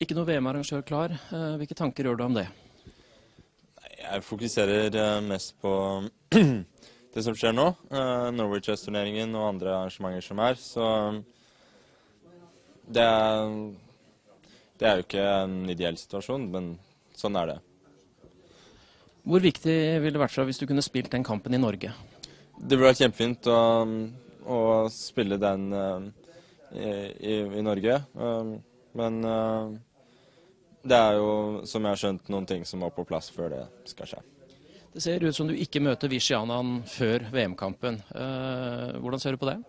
Ikke noe VM-arrangør klar. Eh, hvilke tanker gjør du om det? Jeg fokuserer eh, mest på det som skjer nå. eh, Norway Chess-turneringen og andre arrangementer som er. Så det er, det er jo ikke en ideell situasjon, men sånn er det. Hvor viktig ville det vært for deg hvis du kunne spilt den kampen i Norge? Det ville vært kjempefint å, å spille den uh, i, i, i Norge. Uh, men eh, det er jo, som jeg har skjønt, noen ting som må på plass før det skal skje. Det ser ut som du ikke møter Vishyanan før VM-kampen. Eh, hvordan ser du på det?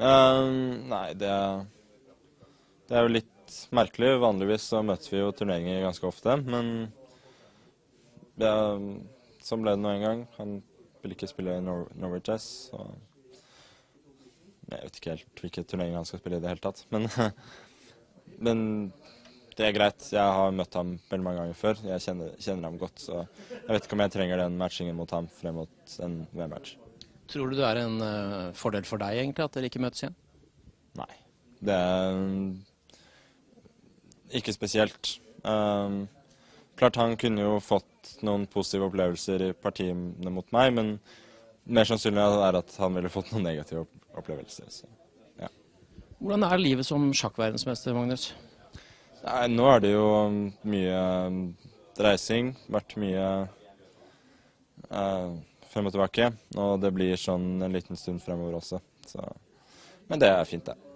Um, nei, det, det er jo litt merkelig. Vanligvis så møtes vi jo turneringer ganske ofte, men det, er, sånn ble det nå en gang. Han vil ikke spille Nor Norway Chess. Så jeg vet ikke helt hvilke turneringer han skal spille i det hele tatt. Men, men det er greit. Jeg har møtt ham veldig mange ganger før. Jeg kjenner, kjenner ham godt, så jeg vet ikke om jeg trenger den matchingen mot ham frem mot en VM-match. Tror du det er en uh, fordel for deg egentlig at dere ikke møtes igjen? Nei. Det er mm, ikke spesielt. Um, klart han kunne jo fått noen positive opplevelser i partiene mot meg, men mer sannsynlig er at han ville fått noen negative opplevelser. Så. ja. Hvordan er livet som sjakkverdensmester, Magnus? Nei, nå er det jo mye um, reising. Vært mye eh, frem og tilbake. Og det blir sånn en liten stund fremover også. Så. Men det er fint, det.